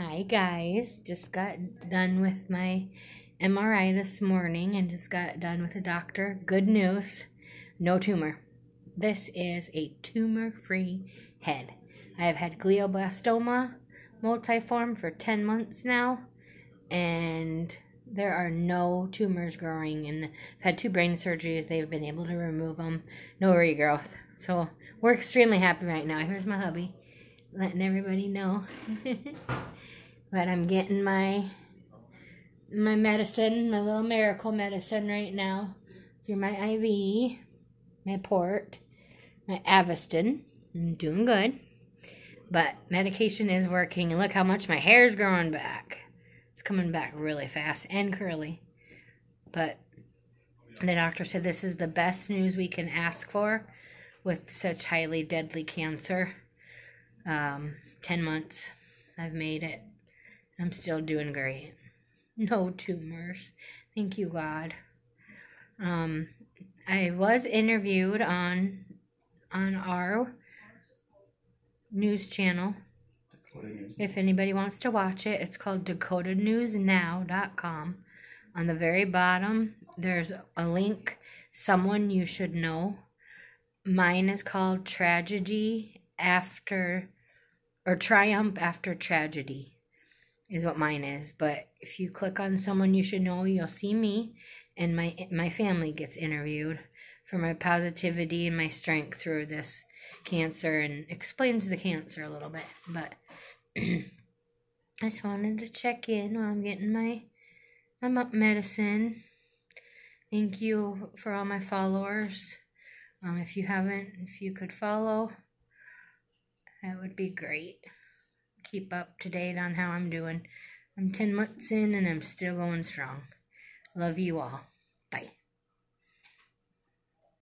Hi guys, just got done with my MRI this morning and just got done with the doctor. Good news, no tumor. This is a tumor-free head. I have had glioblastoma multiform for 10 months now and there are no tumors growing and I've had two brain surgeries. They've been able to remove them. No regrowth. So we're extremely happy right now. Here's my hubby letting everybody know. But I'm getting my my medicine, my little miracle medicine right now through my IV, my port, my Avastin. I'm doing good. But medication is working. And look how much my hair is growing back. It's coming back really fast and curly. But the doctor said this is the best news we can ask for with such highly deadly cancer. Um, 10 months. I've made it. I'm still doing great. No tumors. Thank you, God. Um, I was interviewed on on our news channel. If anybody wants to watch it, it's called dakotanewsnow.com. On the very bottom, there's a link, someone you should know. Mine is called Tragedy After, or Triumph After Tragedy is what mine is. But if you click on someone you should know, you'll see me and my my family gets interviewed for my positivity and my strength through this cancer and explains the cancer a little bit. But I just wanted to check in while I'm getting my my medicine. Thank you for all my followers. Um, if you haven't, if you could follow, would be great keep up to date on how I'm doing. I'm 10 months in and I'm still going strong. Love you all.